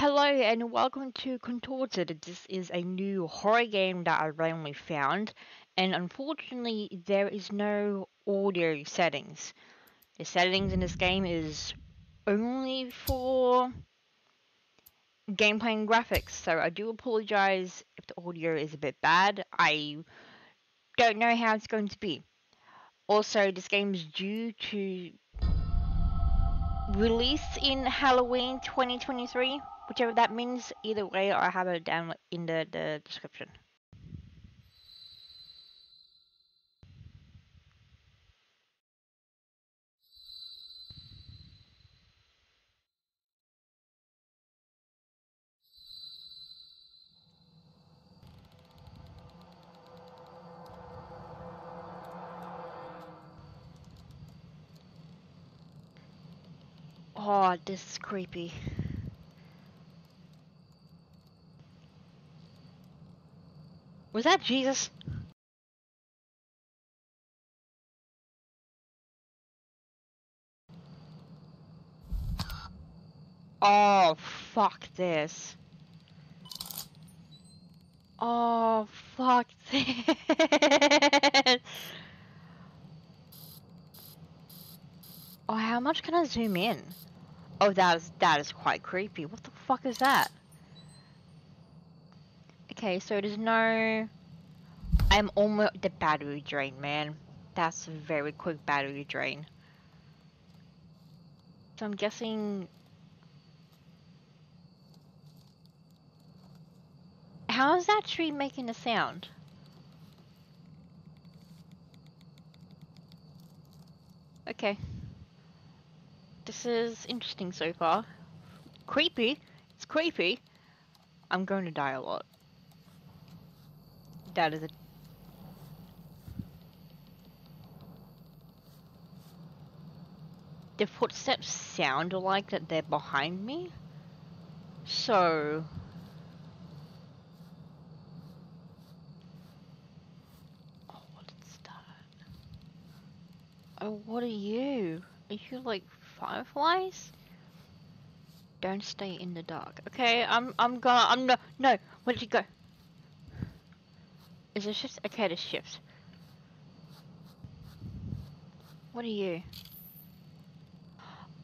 Hello and welcome to Contorted. This is a new horror game that I randomly found, and unfortunately, there is no audio settings. The settings in this game is only for gameplay and graphics, so I do apologize if the audio is a bit bad. I don't know how it's going to be. Also, this game is due to release in Halloween 2023 whichever that means either way I have it down in the, the description. Oh, this is creepy. Was that Jesus? Oh, fuck this. Oh, fuck this. oh, how much can I zoom in? Oh, that is, that is quite creepy. What the fuck is that? Okay, so there's no... I'm almost... The battery drain, man. That's a very quick battery drain. So I'm guessing... How is that tree making a sound? Okay. This is interesting so far. Creepy. It's creepy. I'm going to die a lot that is a the footsteps sound like that they're behind me. So Oh what is that? Oh what are you? Are you like fireflies? Don't stay in the dark. Okay, I'm I'm gonna I'm no no where did you go? Is it shift? Okay, it is shift. What are you?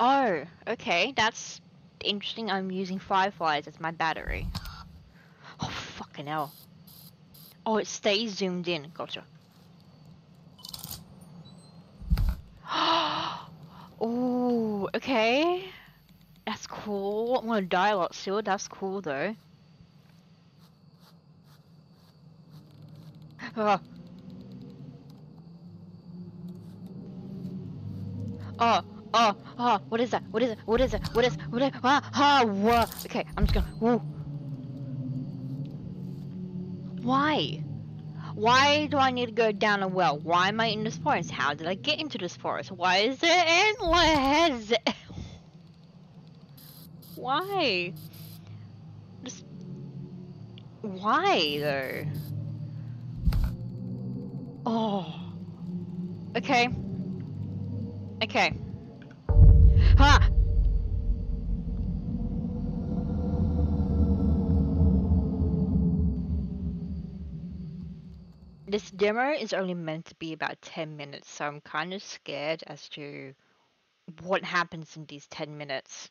Oh, okay, that's interesting. I'm using fireflies as my battery. Oh, fucking hell. Oh, it stays zoomed in. Gotcha. oh, okay. That's cool. I'm gonna die a lot still. That's cool though. Ah. Oh, oh, oh, what is that? What is it? What is it? What is, what is, ah, ah, whoa. Okay, I'm just gonna, whoa. Why? Why do I need to go down a well? Why am I in this forest? How did I get into this forest? Why is it endless? Why? Just... Why, though? Oh. Okay. Okay. Ha! This demo is only meant to be about 10 minutes, so I'm kind of scared as to what happens in these 10 minutes.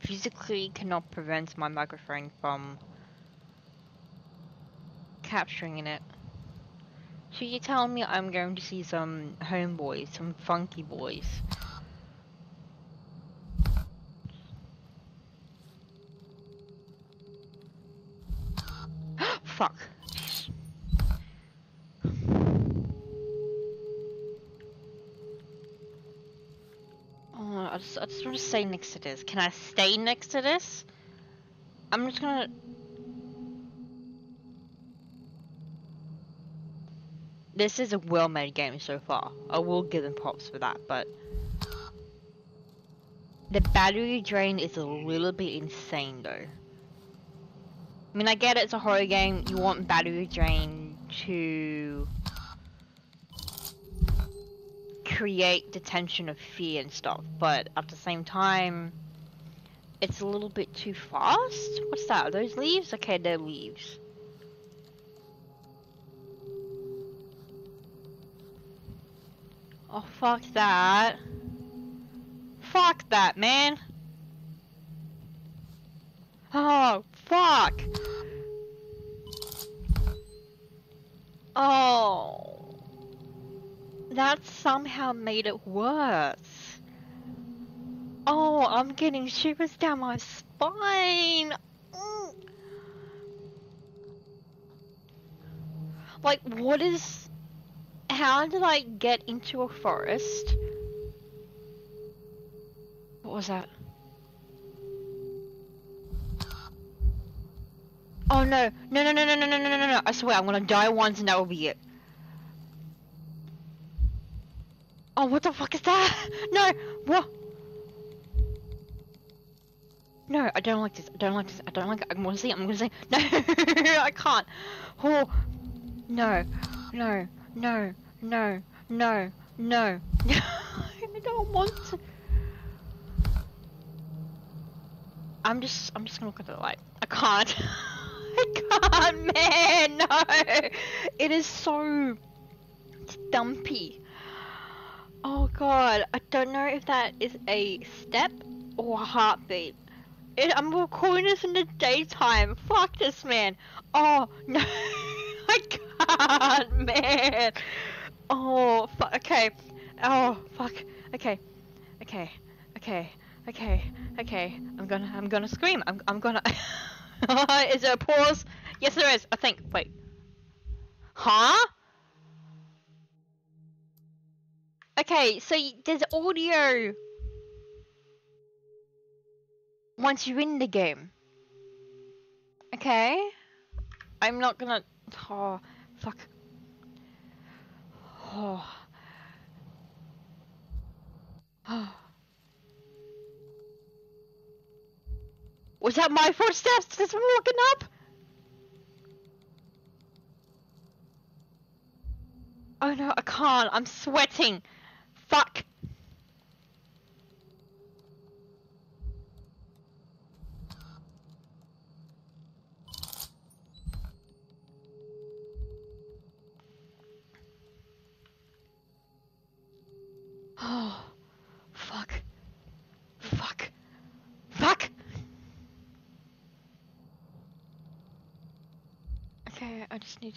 physically cannot prevent my microphone from capturing it. So you telling me I'm going to see some homeboys, some funky boys. Fuck. Stay next to this. Can I stay next to this? I'm just gonna... This is a well-made game so far. I will give them props for that, but... The battery drain is a little bit insane though. I mean, I get it, it's a horror game. You want battery drain to create the tension of fear and stuff, but at the same time, it's a little bit too fast. What's that? Are those leaves? Okay, they're leaves. Oh, fuck that. Fuck that, man. Oh, fuck. Oh. That somehow made it worse. Oh, I'm getting shivers down my spine. Mm. Like, what is... How did I get into a forest? What was that? Oh no, no, no, no, no, no, no, no, no, no, I swear I'm gonna die once and that will be it. Oh, what the fuck is that? No, what? No, I don't like this, I don't like this, I don't like it, I'm gonna see, I'm gonna see, no, I can't. Oh, no, no, no, no, no, no, I don't want to. I'm just, I'm just gonna look at the light. I can't. I can't, man, no. It is so stumpy. God, I don't know if that is a step or a heartbeat. It, I'm recording this in the daytime. Fuck this, man. Oh, no. I can't, man. Oh, fuck. Okay. Oh, fuck. Okay. Okay. Okay. Okay. Okay. I'm gonna, I'm gonna scream. I'm, I'm gonna... is there a pause? Yes, there is. I think. Wait. Huh? Okay, so there's audio once you're in the game. Okay? I'm not gonna... Oh, fuck. Oh. Oh. Was that my footsteps? Someone looking up? Oh no, I can't. I'm sweating. Fuck. Oh, fuck. Fuck. Fuck! Okay, I just need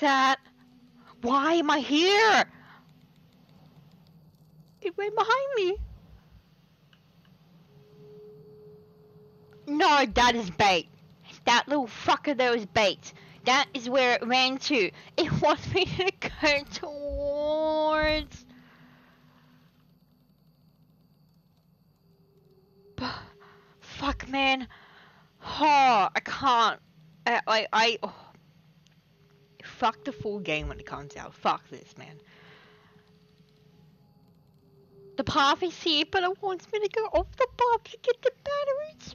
that. Why am I here? It went behind me. No, that is bait. That little fucker there was bait. That is where it ran to. It wants me to go towards... Fuck, man. Oh, I can't. I, I, I oh. Fuck the full game when it comes out. Fuck this, man. The here, but it wants me to go off the path to get the batteries.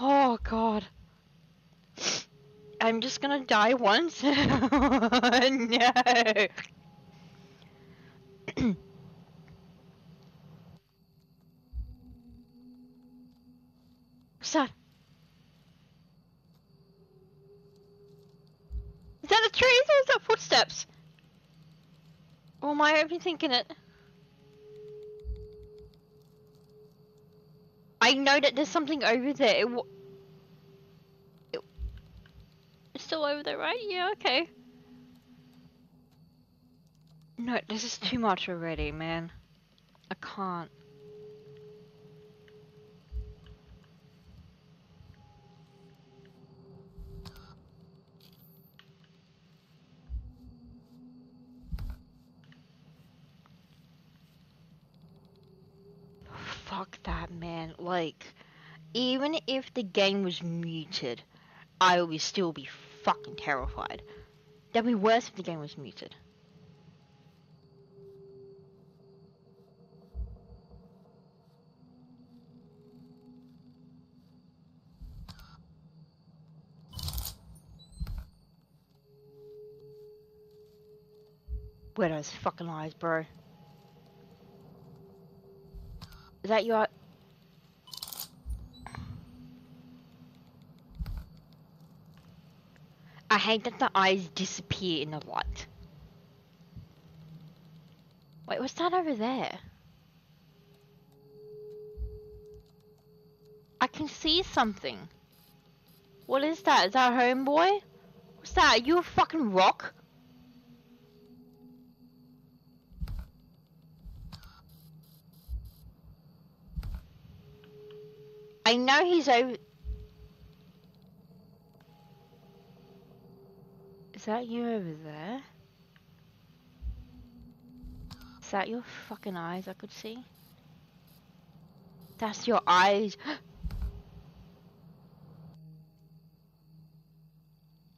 Oh god. I'm just gonna die once. no. What's that? Is that the trees or is that footsteps? Or am I overthinking it? I know that there's something over there. It, it, it's still over there, right? Yeah, okay. No, this is too much already, man. I can't. That, man. Like, even if the game was muted, I would still be fucking terrified. That'd be worse if the game was muted. Where those fucking eyes, bro? Is that your... I hate that the eyes disappear in the light. Wait, what's that over there? I can see something. What is that? Is that homeboy? What's that? Are you a fucking rock? I know he's over... Is that you over there? Is that your fucking eyes I could see? That's your eyes.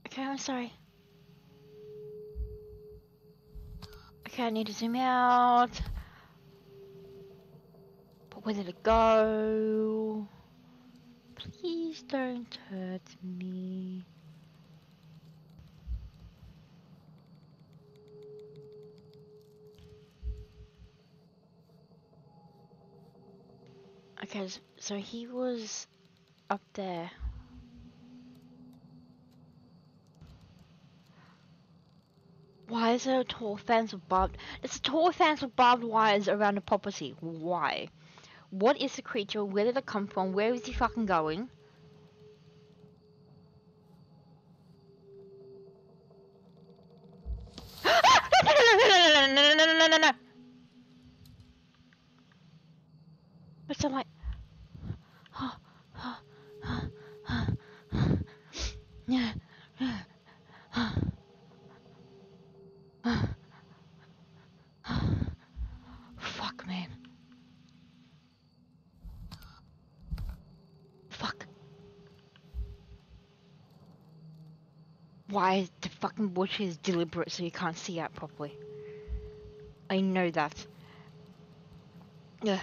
okay, I'm sorry. Okay, I need to zoom out. But where did it go? Please don't hurt me. Okay, so he was up there. Why is there a tall fence with barbed... There's a tall fence with barbed wires around the property. Why? What is the creature? Where did it come from? Where is he fucking going? But I'm like, yeah. Fuck, man. Fuck. Why the fucking bush is deliberate so you can't see out properly? I know that. Yeah.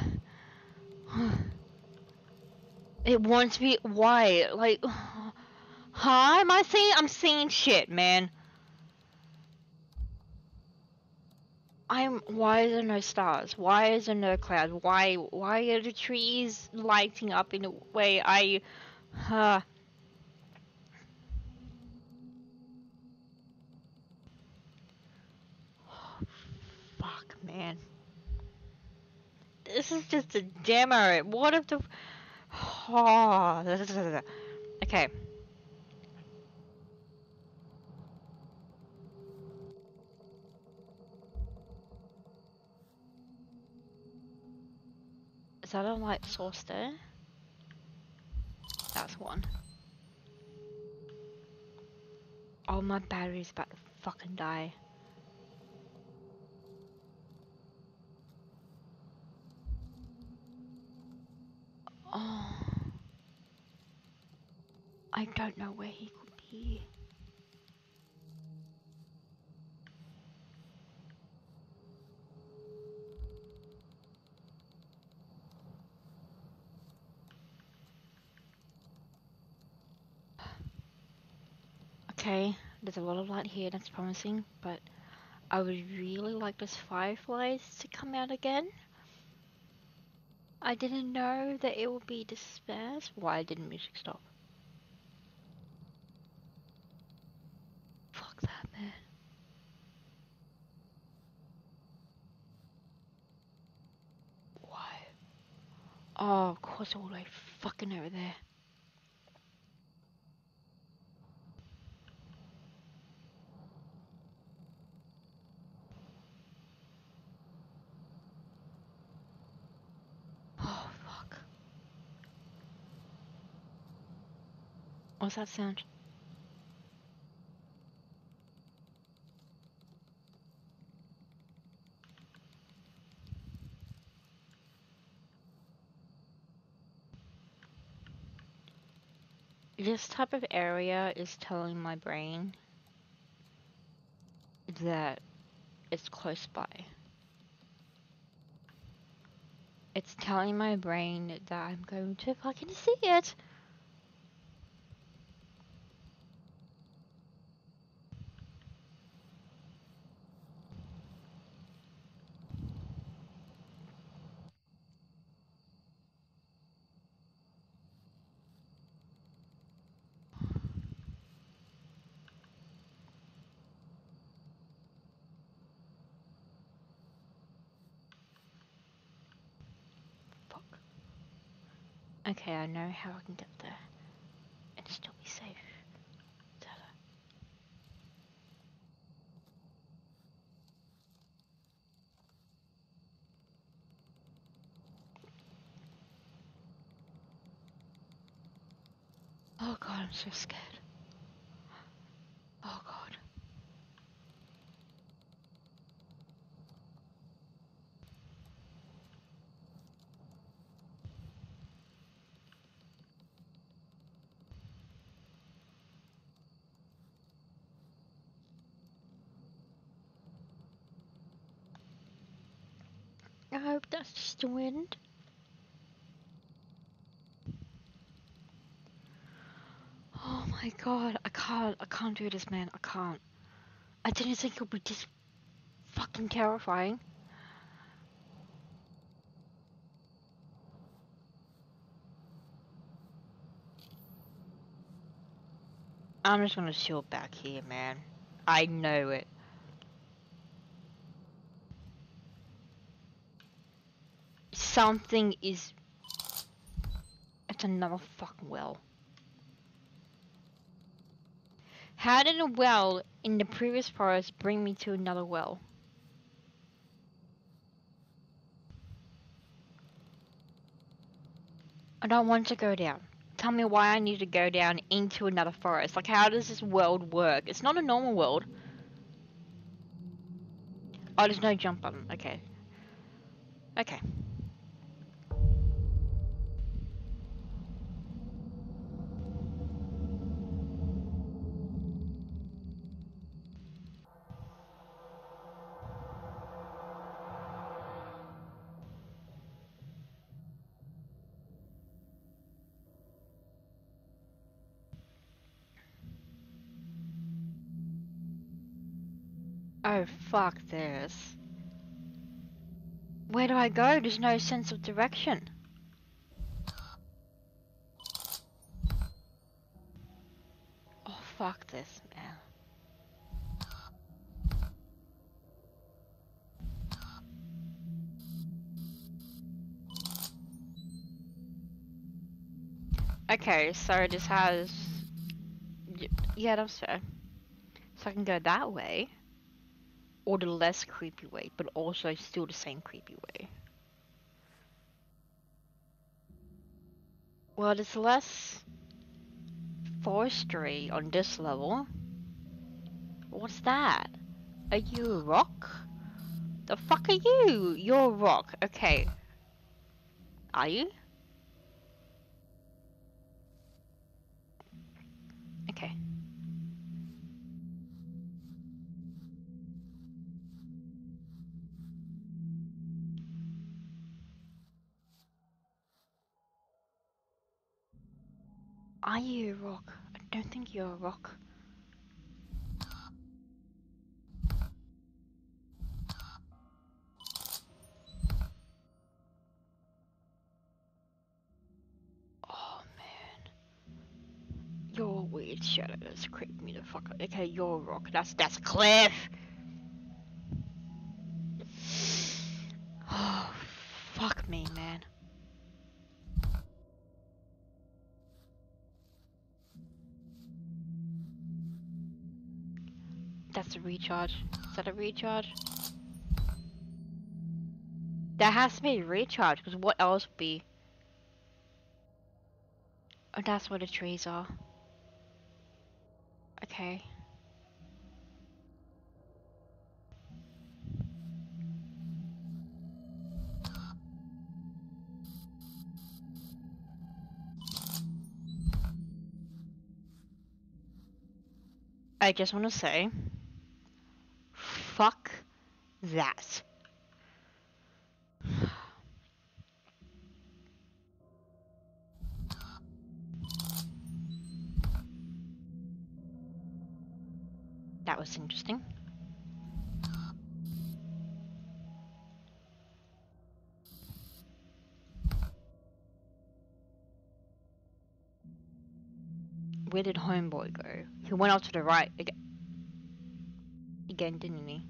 It wants me. Why? Like, huh? Am I seeing? I'm seeing shit, man. I'm. Why are there no stars? Why is there no clouds? Why? Why are the trees lighting up in a way I? Man. This is just a demo. What if the... Oh, okay. Is that a light source there? That's one. Oh, my battery's about to fucking die. Oh. I don't know where he could be. Okay, there's a lot of light here, that's promising, but I would really like those fireflies to come out again. I didn't know that it would be dispersed. Why didn't music stop? Fuck that, man. Why? Oh, of course, all the way fucking over there. What's that sound? This type of area is telling my brain that it's close by. It's telling my brain that I'm going to fucking see it. Okay, I know how I can get there and still be safe. Oh god, I'm so scared. The wind. Oh my god, I can't, I can't do this, man. I can't. I didn't think it would be this fucking terrifying. I'm just gonna chill back here, man. I know it. Something is. It's another fucking well. How did a well in the previous forest bring me to another well? I don't want to go down. Tell me why I need to go down into another forest. Like, how does this world work? It's not a normal world. Oh, there's no jump button. Okay. Okay. Oh, fuck this. Where do I go? There's no sense of direction. Oh, fuck this, man. Okay, so this has... Yeah, that's fair. So I can go that way. Or the less creepy way, but also still the same creepy way. Well, there's less forestry on this level. What's that? Are you a rock? The fuck are you? You're a rock. Okay. Are you? Are you a rock? I don't think you're a rock. Oh man. Your weird shadow has creeped me the fuck out. Okay, you're a rock. That's that's Cliff! That's a recharge. Is that a recharge? That has to be a recharge, because what else would be? Oh, that's where the trees are. Okay. I just want to say, that. That was interesting. Where did Homeboy go? He went off to the right again, again didn't he?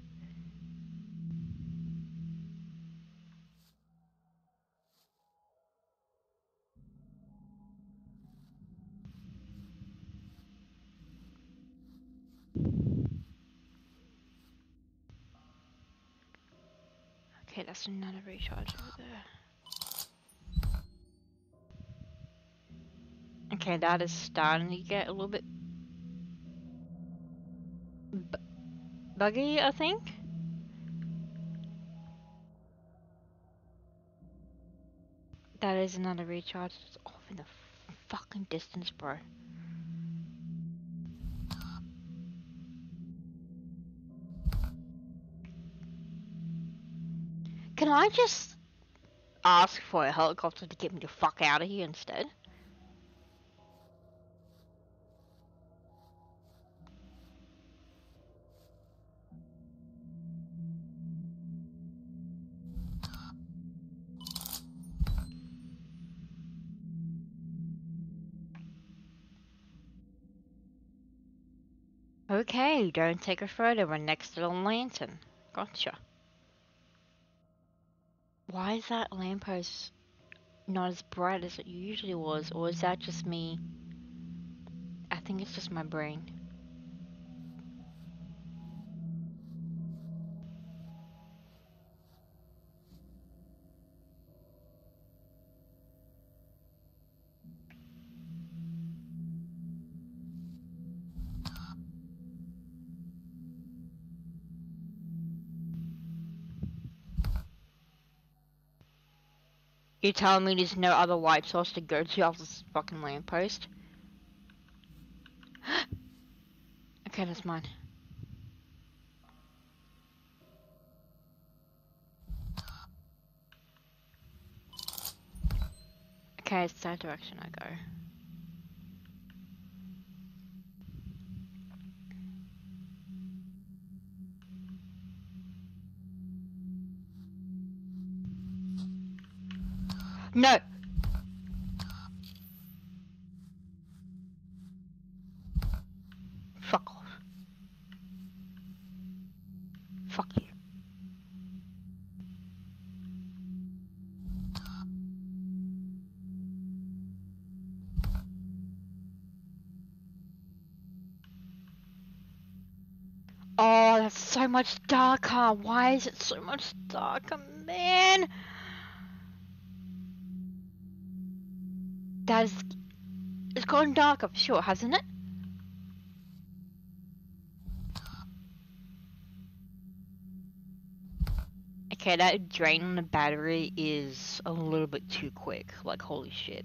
That's another recharge over there. Okay, that is starting to get a little bit bu- buggy, I think. That is another recharge. It's off in the fucking distance, bro. Can I just ask for a helicopter to get me the fuck out of here instead? Okay, don't take a photo. We're next to the lantern. Gotcha. Why is that lamppost not as bright as it usually was? Or is that just me? I think it's just my brain. You're telling me there's no other light source to go to off this fucking lamppost? okay, that's mine. Okay, it's that direction I go. No! Fuck off. Fuck you. Oh, that's so much darker. Why is it so much darker, man? That is... It's gotten darker for sure, hasn't it? Okay, that drain on the battery is a little bit too quick. Like, holy shit.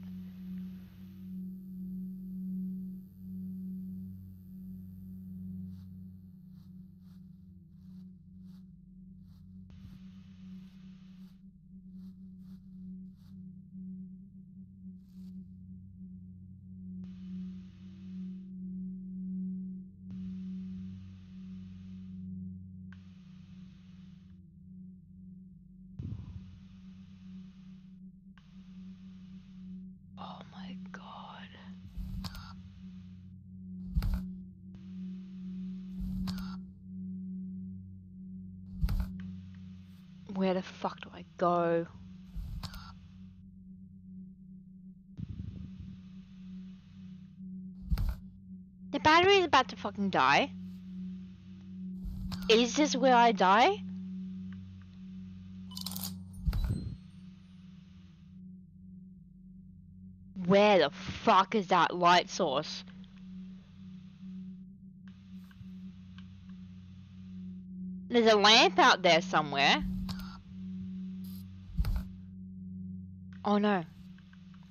god. Where the fuck do I go? The battery is about to fucking die. Is this where I die? Where the fuck is that light source? There's a lamp out there somewhere. Oh no.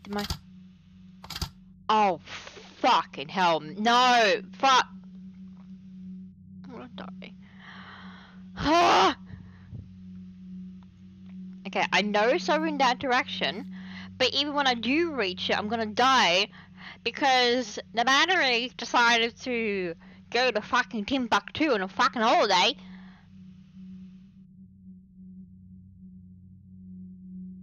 Did my... Oh, fucking hell. No! Fuck! I'm gonna die. Okay, I know it's over in that direction, but even when I do reach it, I'm gonna die because the battery decided to go to fucking Timbuktu on a fucking holiday.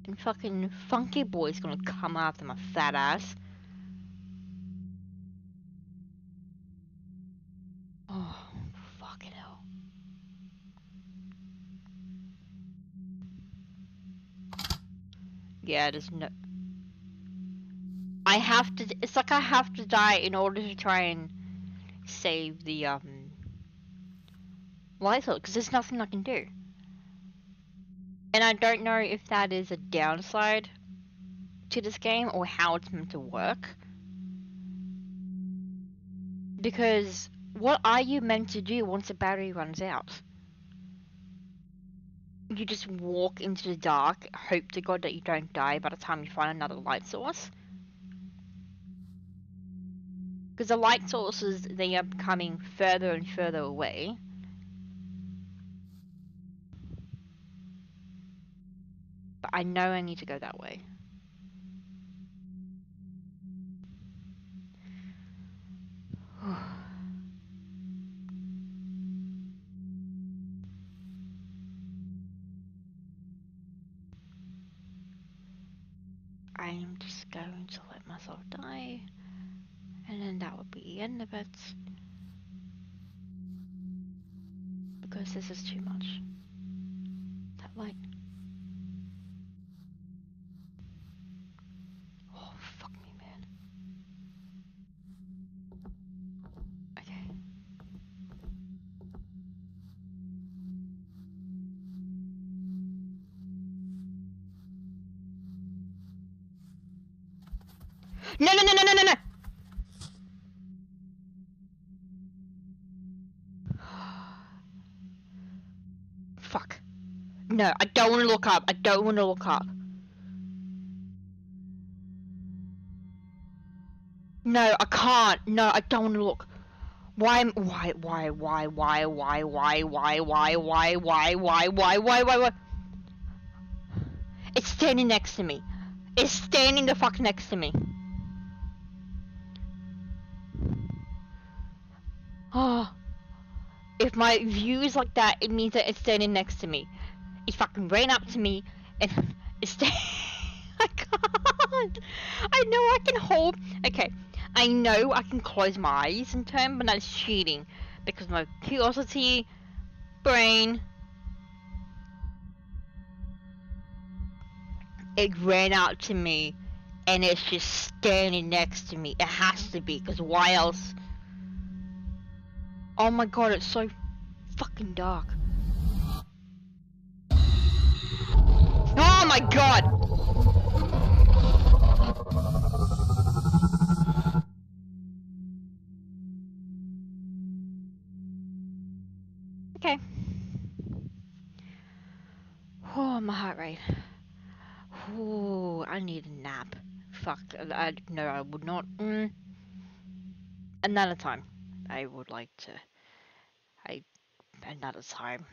And fucking Funky Boy's gonna come after my fat ass. Oh, fucking hell. Yeah, there's no... I have to, it's like I have to die in order to try and save the, um, light because there's nothing I can do. And I don't know if that is a downside to this game or how it's meant to work. Because what are you meant to do once the battery runs out? You just walk into the dark, hope to God that you don't die by the time you find another light source? Because the light sources, they are coming further and further away. But I know I need to go that way. I'm just going to let myself die and then that would be the end of it. Because this is too much. That light oh fuck me man. Okay. No no no no no no no Fuck. No, I don't want to look up. I don't want to look up. No, I can't. No, I don't want to look. Why, why, why, why, why, why, why, why, why, why, why, why, why, why, why, why? It's standing next to me. It's standing the fuck next to me. Oh. If my view is like that, it means that it's standing next to me. Fucking ran up to me and it's standing. I can't. I know I can hold. Okay, I know I can close my eyes and turn, but that's cheating because my curiosity brain. It ran out to me and it's just standing next to me. It has to be because why else? Oh my god, it's so fucking dark. My god! Okay. Oh, my heart rate. Oh, I need a nap. Fuck, I, no, I would not. Mm. Another time. I would like to I another time.